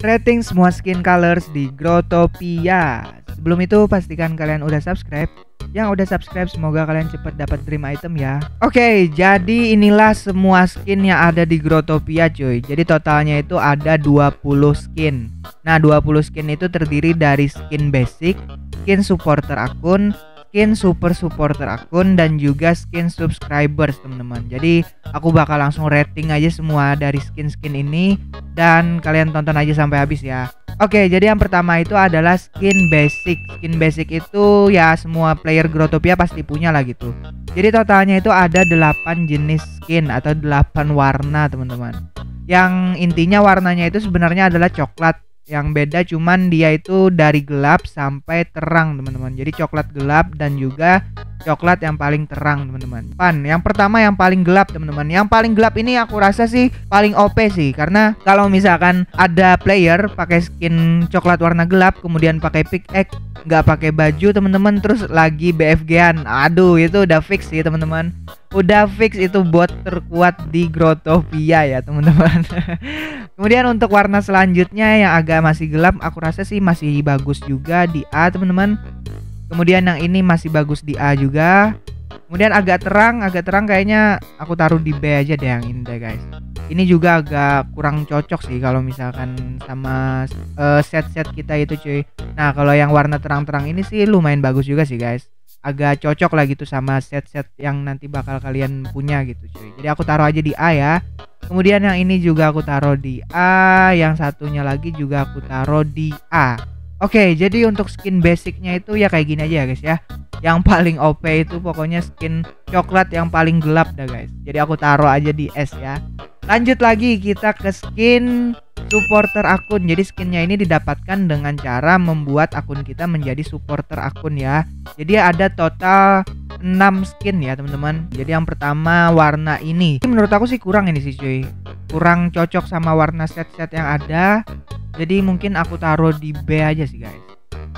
rating semua skin colors di Grotopia. Sebelum itu pastikan kalian udah subscribe. Yang udah subscribe semoga kalian cepat dapat dream item ya. Oke, jadi inilah semua skin yang ada di Grotopia cuy. Jadi totalnya itu ada 20 skin. Nah, 20 skin itu terdiri dari skin basic, skin supporter akun, skin super supporter akun dan juga skin subscribers teman-teman jadi aku bakal langsung rating aja semua dari skin-skin ini dan kalian tonton aja sampai habis ya Oke, jadi yang pertama itu adalah skin basic. Skin basic itu ya semua player Grotopia pasti punya lah gitu. Jadi totalnya itu ada 8 jenis skin atau 8 warna, teman-teman. Yang intinya warnanya itu sebenarnya adalah coklat, yang beda cuman dia itu dari gelap sampai terang teman-teman. Jadi coklat gelap dan juga coklat yang paling terang teman-teman. Pan yang pertama yang paling gelap teman-teman. Yang paling gelap ini aku rasa sih paling OP sih. Karena kalau misalkan ada player pakai skin coklat warna gelap kemudian pakai pickaxe nggak pakai baju teman-teman terus lagi BFG-an aduh itu udah fix sih teman-teman. Udah fix itu bot terkuat di Grotopia ya teman-teman kemudian untuk warna selanjutnya yang agak masih gelap aku rasa sih masih bagus juga di A teman-teman. Kemudian yang ini masih bagus di A juga. Kemudian agak terang agak terang kayaknya aku taruh di B aja deh yang ini deh guys. Ini juga agak kurang cocok sih kalau misalkan sama uh, set-set kita itu cuy. Nah kalau yang warna terang-terang ini sih lumayan bagus juga sih guys agak cocok lah gitu sama set-set yang nanti bakal kalian punya gitu cuy. Jadi aku taruh aja di A ya. Kemudian yang ini juga aku taruh di A, yang satunya lagi juga aku taruh di A. Oke, jadi untuk skin basicnya itu ya kayak gini aja ya guys ya. Yang paling OP itu pokoknya skin coklat yang paling gelap dah guys. Jadi aku taruh aja di S ya. Lanjut lagi kita ke skin supporter akun. Jadi skinnya ini didapatkan dengan cara membuat akun kita menjadi supporter akun ya. Jadi ada total 6 skin ya teman-teman. Jadi yang pertama warna ini. Ini menurut aku sih kurang ini sih cuy. Kurang cocok sama warna set-set yang ada. Jadi mungkin aku taruh di B aja sih guys.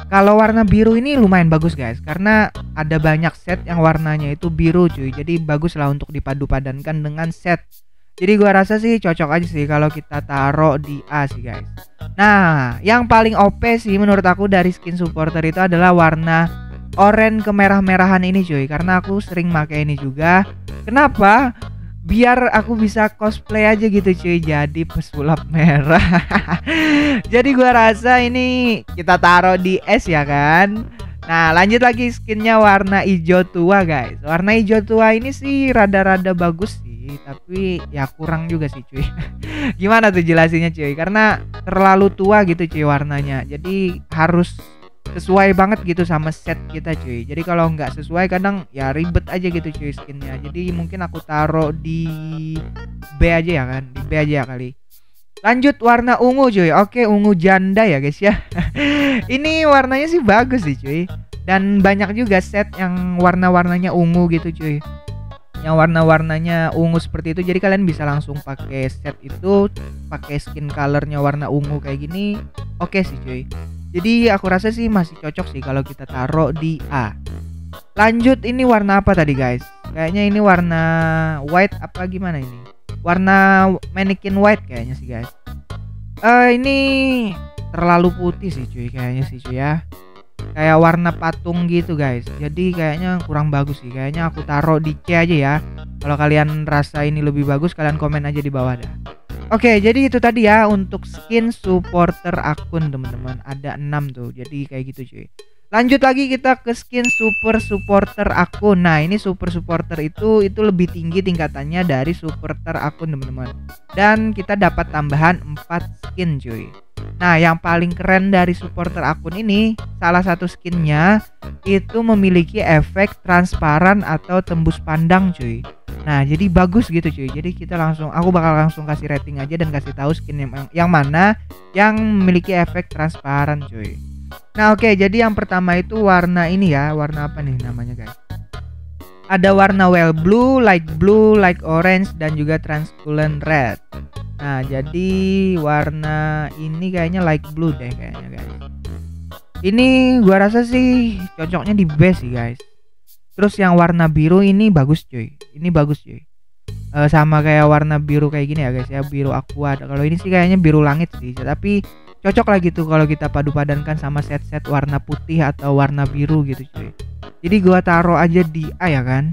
Kalau warna biru ini lumayan bagus guys karena ada banyak set yang warnanya itu biru cuy. Jadi bagus lah untuk dipadu padankan dengan set jadi gua rasa sih cocok aja sih kalau kita taruh di A sih guys. Nah, yang paling OP sih menurut aku dari skin supporter itu adalah warna oranye kemerah-merahan ini cuy karena aku sering pakai ini juga. Kenapa? Biar aku bisa cosplay aja gitu cuy jadi pesulap merah. jadi gua rasa ini kita taruh di S ya kan. Nah lanjut lagi skinnya warna hijau tua guys Warna hijau tua ini sih rada-rada bagus sih tapi ya kurang juga sih cuy. Gimana tuh jelasinnya cuy? Karena terlalu tua gitu cuy warnanya. Jadi harus sesuai banget gitu sama set kita cuy. Jadi kalau nggak sesuai kadang ya ribet aja gitu cuy skinnya. Jadi mungkin aku taruh di B aja ya kan? Di B aja ya kali. Lanjut warna ungu cuy. Oke ungu janda ya guys ya. Ini warnanya sih bagus sih cuy. Dan banyak juga set yang warna-warnanya ungu gitu cuy yang warna-warnanya ungu seperti itu jadi kalian bisa langsung pakai set itu pakai skin colornya warna ungu kayak gini oke okay sih cuy. Jadi aku rasa sih masih cocok sih kalau kita taruh di A. Lanjut ini warna apa tadi guys? Kayaknya ini warna white apa gimana ini? Warna mannequin white kayaknya sih guys. Uh, ini terlalu putih sih cuy kayaknya sih cuy ya kayak warna patung gitu guys jadi kayaknya kurang bagus sih kayaknya aku taruh di C aja ya kalau kalian rasa ini lebih bagus kalian komen aja di bawah dah Oke jadi itu tadi ya untuk skin supporter akun teman-teman ada 6 tuh jadi kayak gitu cuy Lanjut lagi kita ke skin super supporter akun. Nah, ini super supporter itu itu lebih tinggi tingkatannya dari supporter akun, teman-teman. Dan kita dapat tambahan 4 skin, cuy. Nah, yang paling keren dari supporter akun ini, salah satu skinnya itu memiliki efek transparan atau tembus pandang, cuy. Nah, jadi bagus gitu, cuy. Jadi kita langsung aku bakal langsung kasih rating aja dan kasih tahu skin yang, yang mana yang memiliki efek transparan, cuy. Nah oke okay, jadi yang pertama itu warna ini ya Warna apa nih namanya guys Ada warna well blue, light blue, light orange Dan juga translucent red Nah jadi warna ini kayaknya light blue deh kayaknya guys. Ini gua rasa sih cocoknya di base sih guys. Terus yang warna biru ini bagus cuy. Ini bagus cuy. Uh, sama kayak warna biru kayak gini ya guys ya. Biru aqua. Kalau ini sih kayaknya biru langit sih. Tapi cocok lah gitu kalau kita padu padankan sama set-set warna putih atau warna biru gitu cuy. Jadi gua taruh aja di A ya kan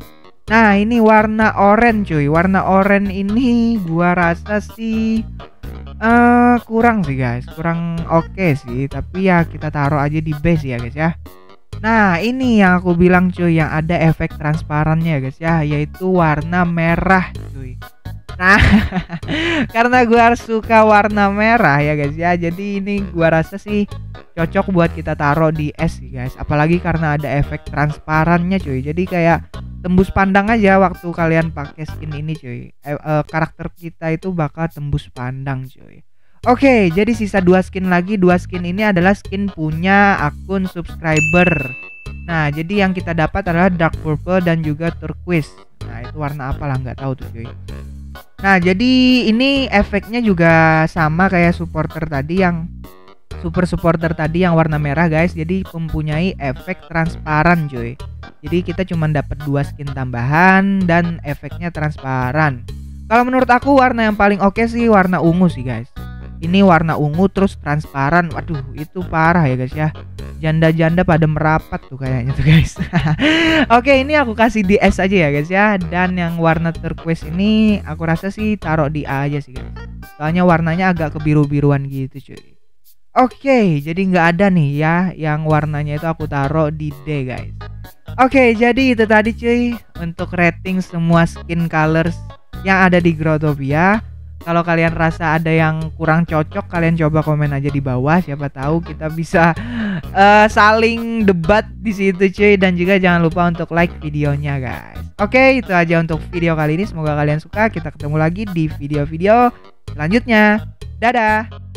nah ini warna oranye cuy. Warna oranye ini gua rasa sih uh, kurang sih guys. Kurang oke okay sih. Tapi ya kita taruh aja di base ya guys ya. Nah ini yang aku bilang cuy yang ada efek transparannya guys ya. Yaitu warna merah cuy Nah, karena gua suka warna merah ya guys ya. Jadi ini gua rasa sih cocok buat kita taruh di es sih guys. Apalagi karena ada efek transparannya cuy. Jadi kayak tembus pandang aja waktu kalian pakai skin ini cuy. Eh, eh, karakter kita itu bakal tembus pandang cuy. Oke, jadi sisa dua skin lagi. Dua skin ini adalah skin punya akun subscriber. Nah, jadi yang kita dapat adalah dark purple dan juga turquoise. Nah, itu warna apa lah nggak tahu tuh cuy. Nah, jadi ini efeknya juga sama kayak supporter tadi yang super supporter tadi yang warna merah guys. Jadi mempunyai efek transparan cuy. Jadi kita cuma dapat dua skin tambahan dan efeknya transparan. Kalau menurut aku warna yang paling oke okay sih warna ungu sih guys ini warna ungu terus transparan. Waduh itu parah ya guys ya. Janda-janda pada merapat tuh kayaknya tuh guys. Oke ini aku kasih di S aja ya guys ya. Dan yang warna turquoise ini aku rasa sih taruh di A aja sih guys. Soalnya warnanya agak kebiru-biruan gitu cuy. Oke, jadi nggak ada nih ya yang warnanya itu aku taruh di D guys. Oke, jadi itu tadi cuy untuk rating semua skin colors yang ada di Grotopia. Kalau kalian rasa ada yang kurang cocok, kalian coba komen aja di bawah. Siapa tahu kita bisa uh, saling debat di situ cuy. Dan juga jangan lupa untuk like videonya guys. Oke, itu aja untuk video kali ini. Semoga kalian suka. Kita ketemu lagi di video-video selanjutnya. Dadah.